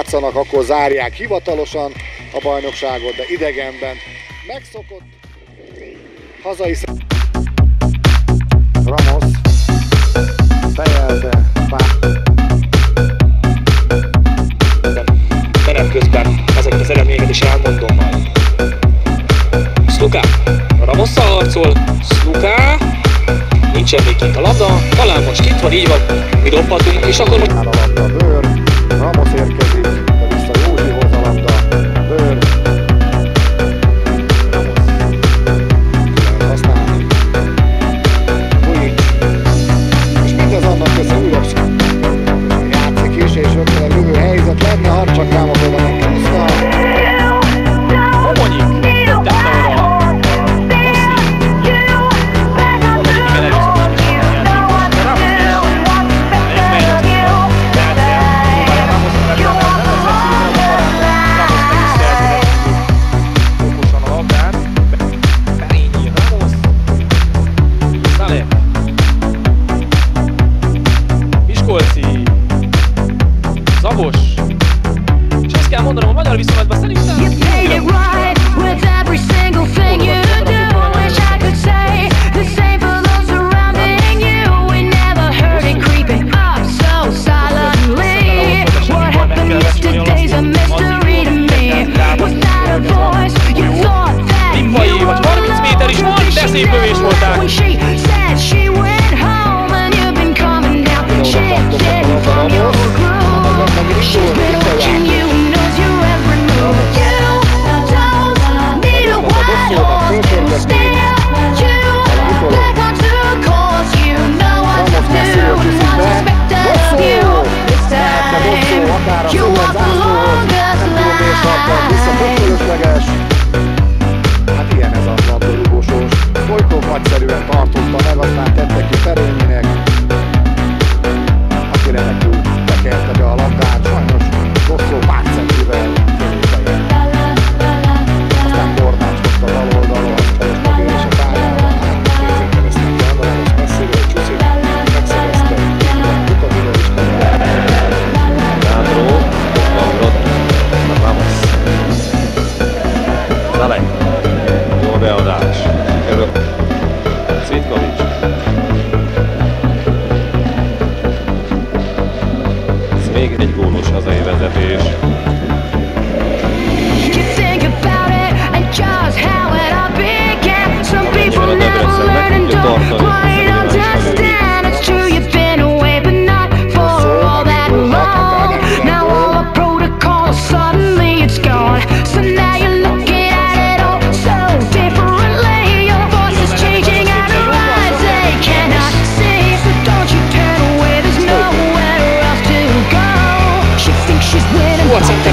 játszanak, akkor zárják hivatalosan a bajnokságot, de idegenben megszokott hazai Ramos fejelte Menet közben ezeket az eredményeket is elmondom majd. Szluká, Ramosszal harcol, Szluká, nincsen még kint a labda, talán most itt van, így van, mi dobhatunk, és akkor most... Cause I'm a okos. És azt kell mondanom, a magyar viszonylatban szerintem jó. Árazott a zászlóhoz, nem tudom miért Hát ilyen ez a labdarúgó sors. Folyton nagyszerűen tartozta meg, aztán tette ki Ferő még egy gólos hazai vezetés.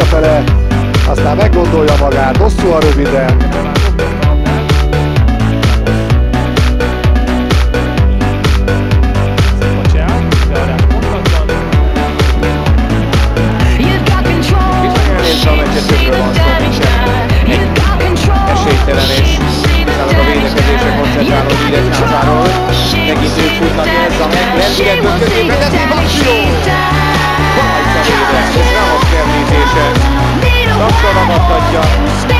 visszafele, aztán meggondolja magát, hosszúan, röviden, esélytelen és ezállat a védekezésre koncentráló Díaz Názáról. Megint ők futnak ez a meg, lendületből középen, ez egy Bola bastante, ó.